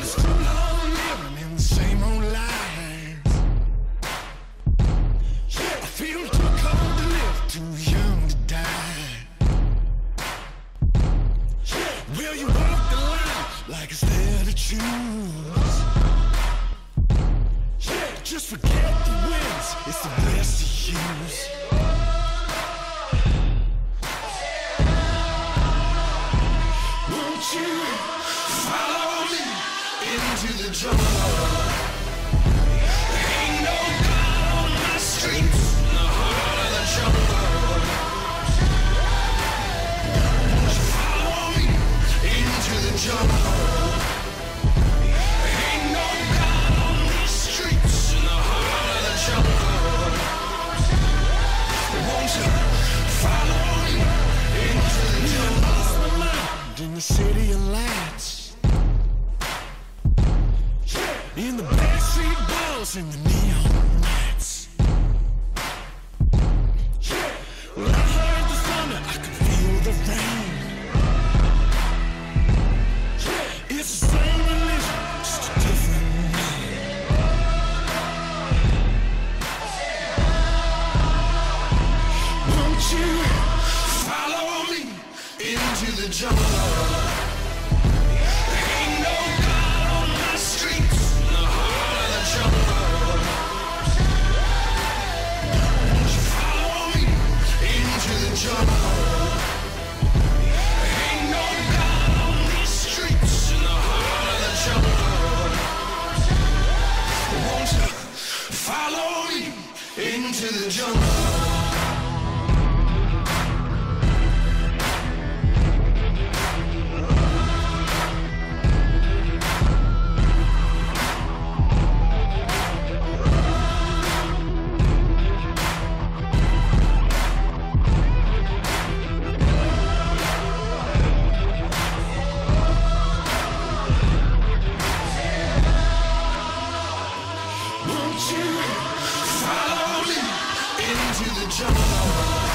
too long living in the same old lies. Yeah, I feel too cold to live, too young to die. Yeah, will you walk the line like it's there to choose? Yeah, just forget the it's the best to use. Won't you follow? Into the jungle? There ain't no God on my streets in the heart of the jungle. Follow me into the jungle. There ain't no God on streets in the heart of the jungle. Won't you follow me into the jungle? In the city balls and the neon lights. When I heard the thunder, I could feel the rain. It's the same religion, just a different name. Won't you follow me into the jungle? Follow me into the jungle? Into the jungle?